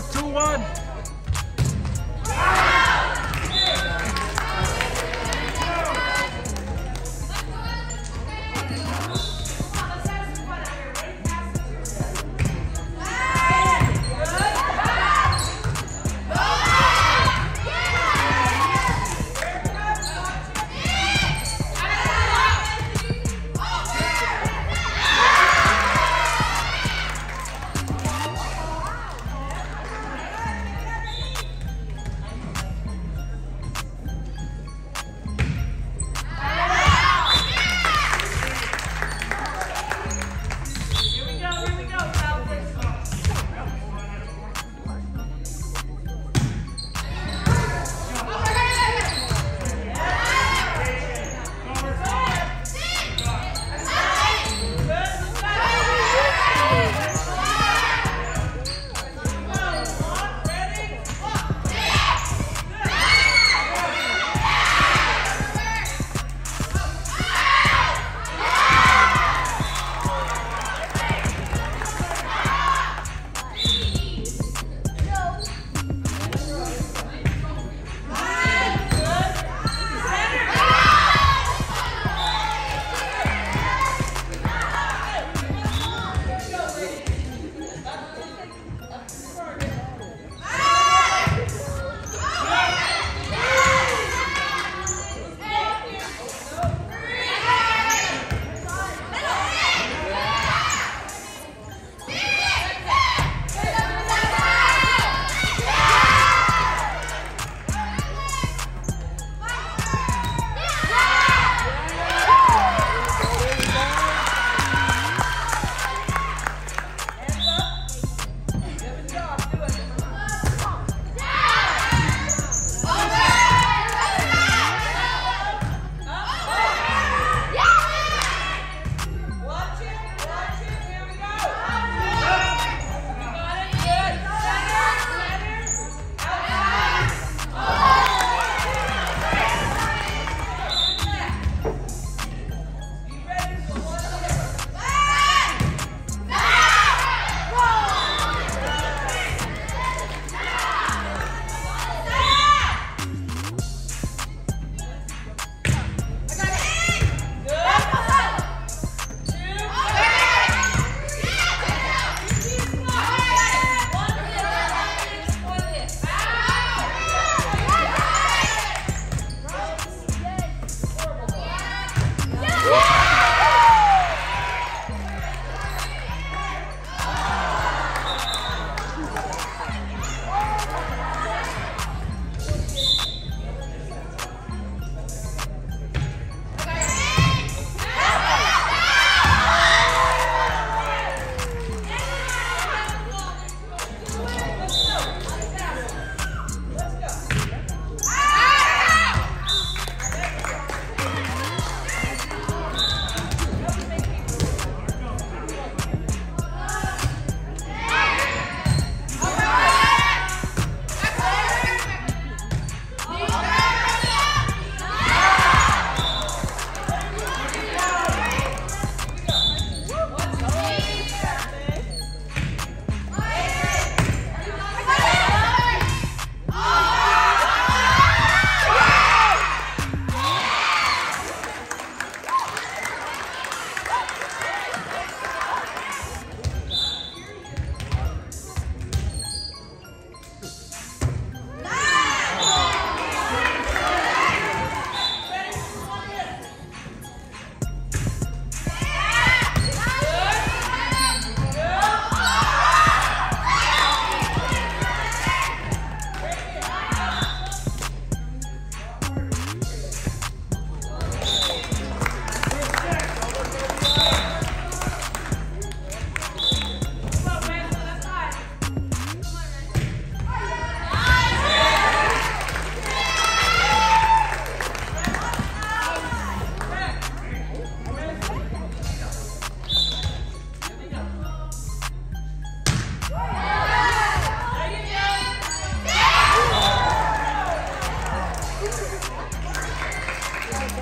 Two, one.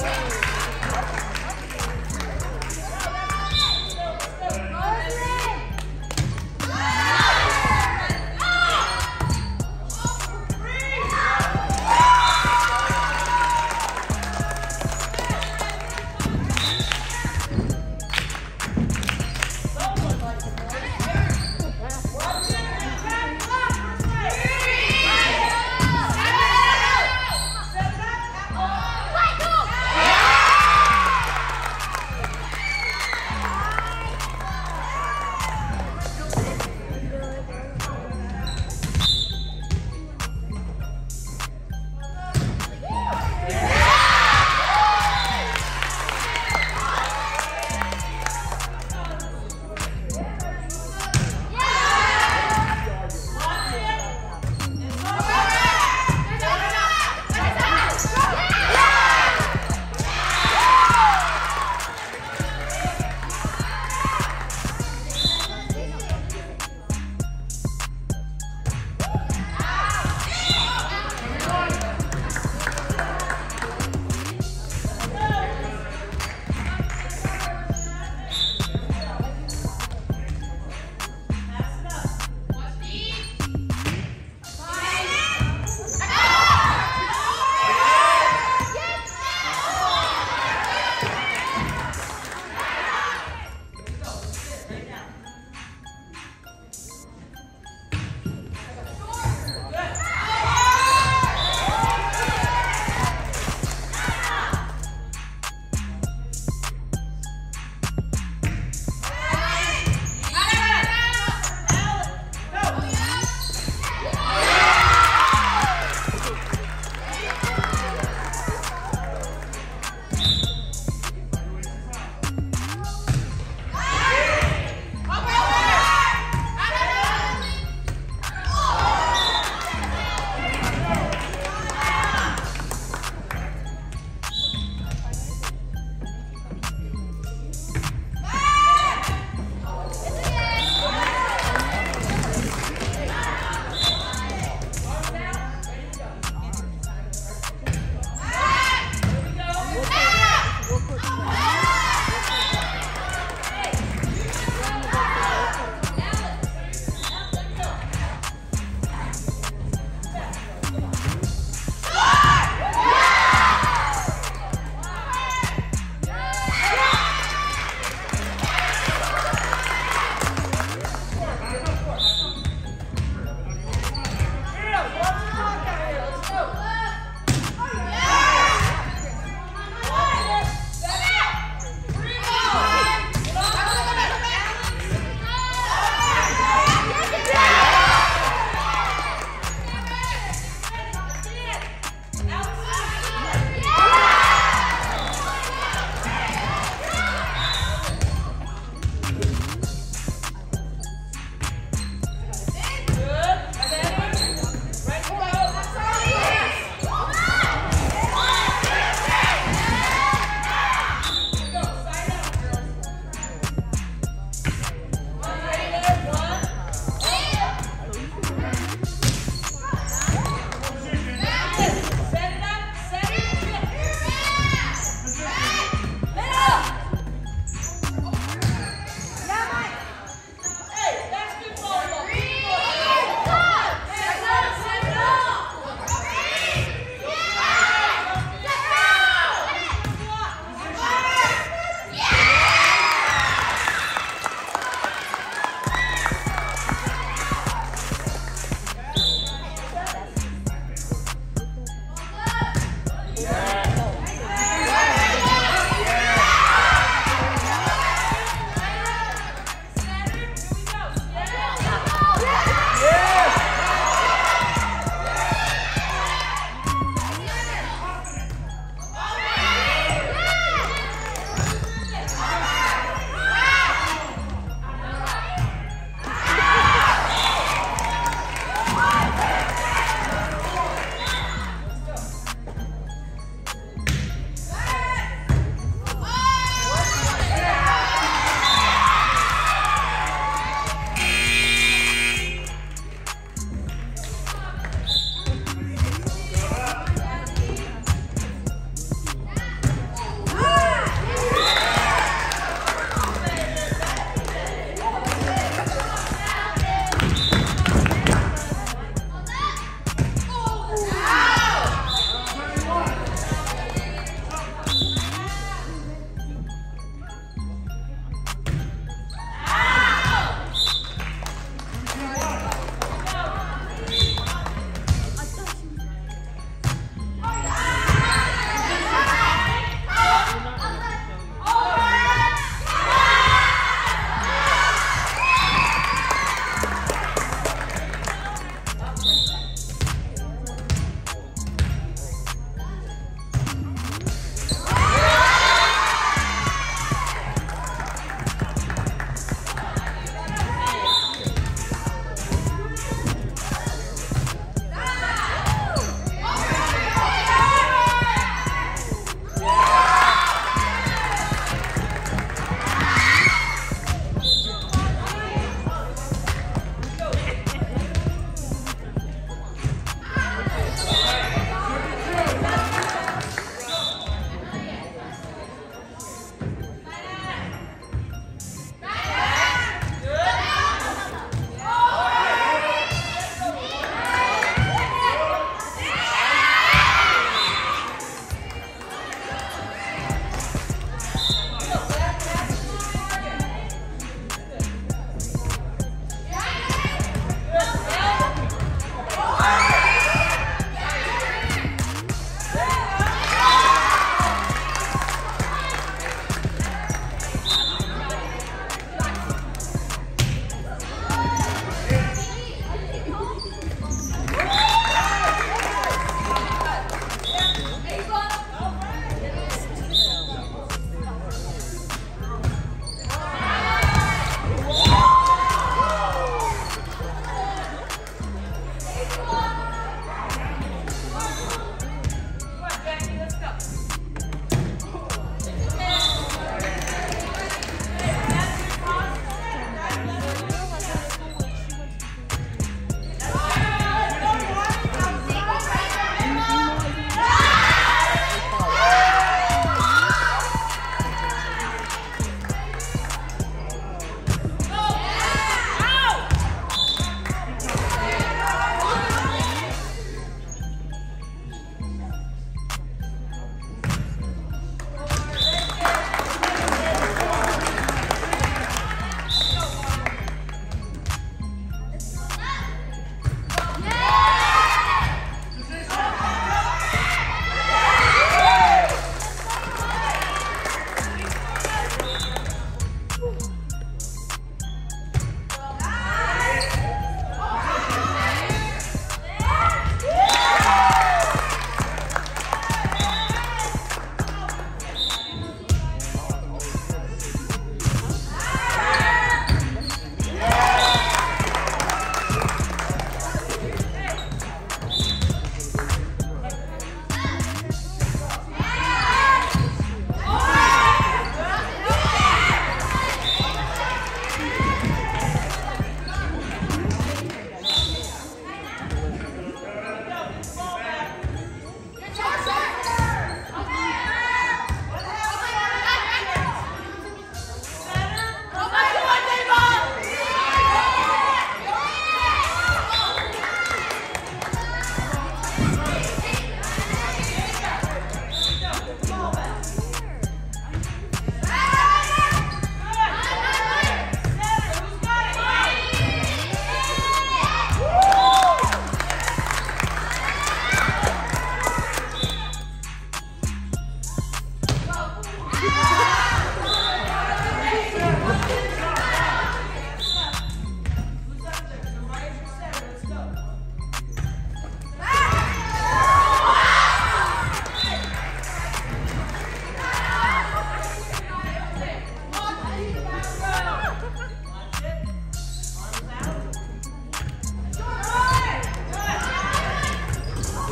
Woo!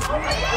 Soraya up front.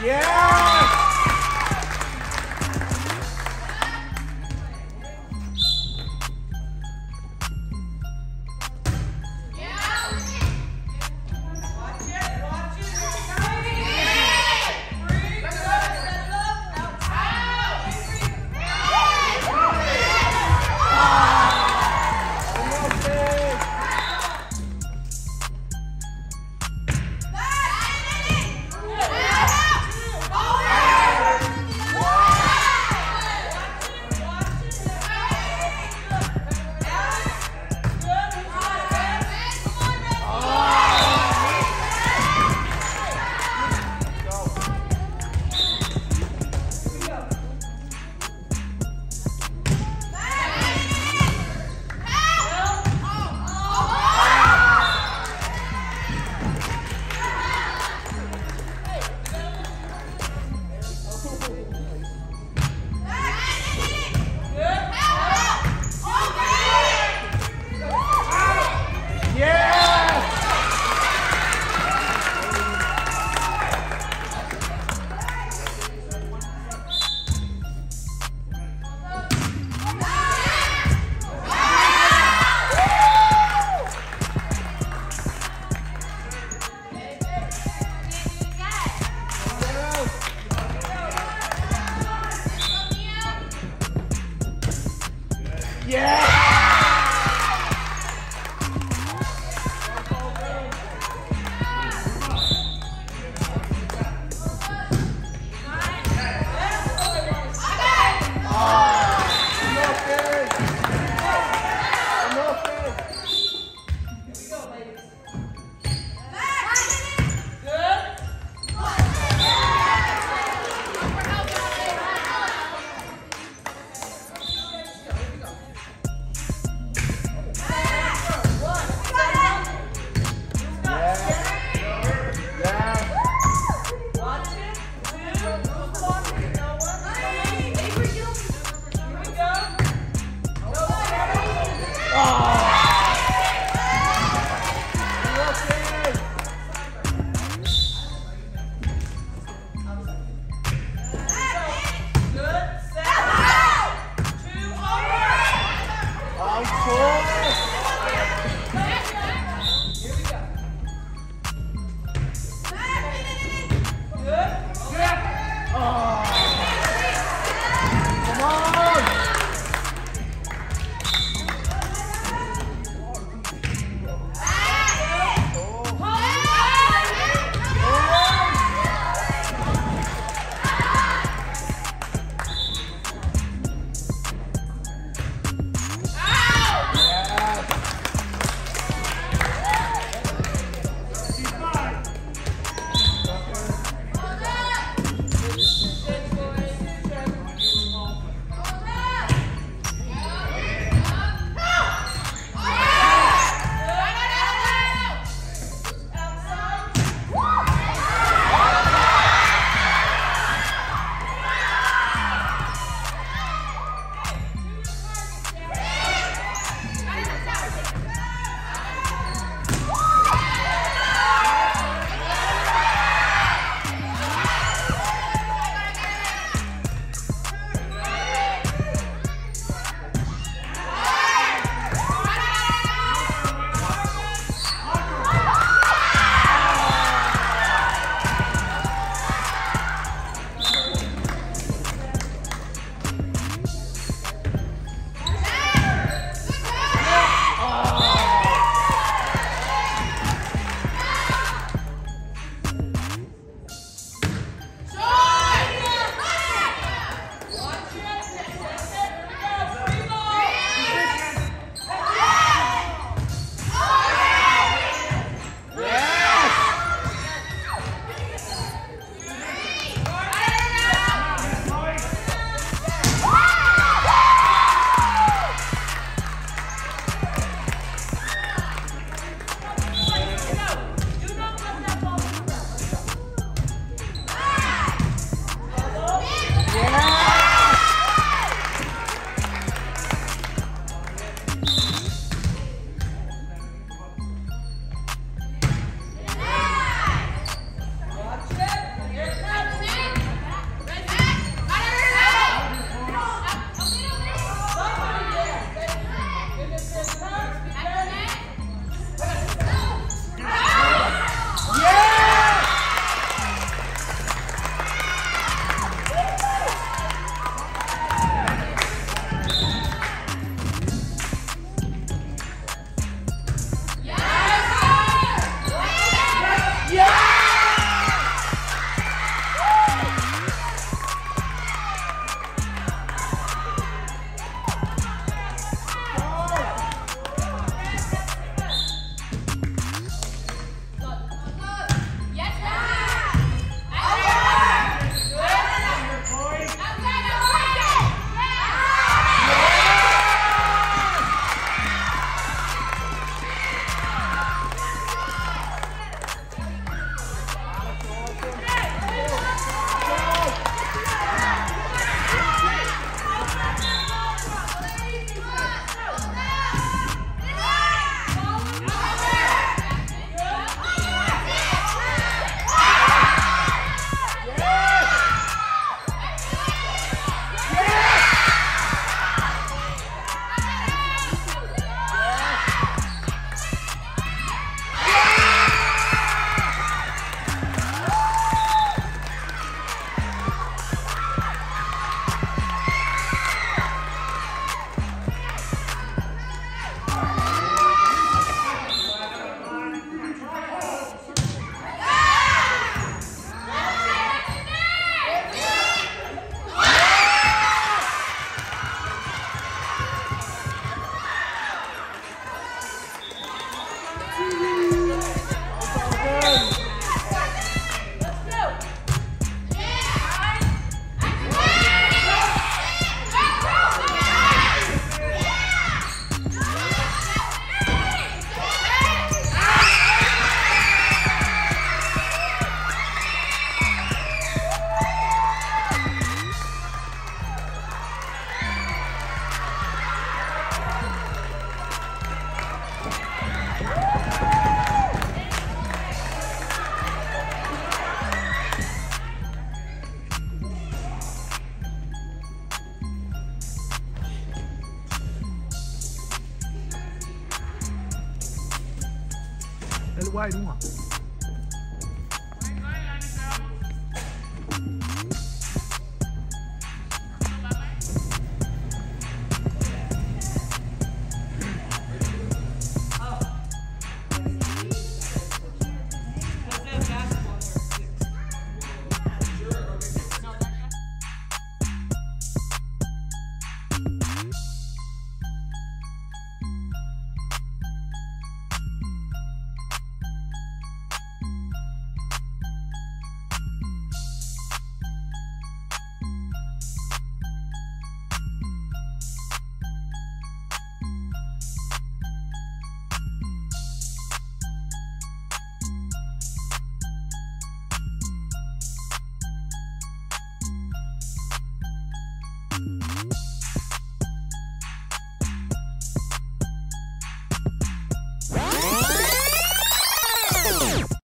Yeah!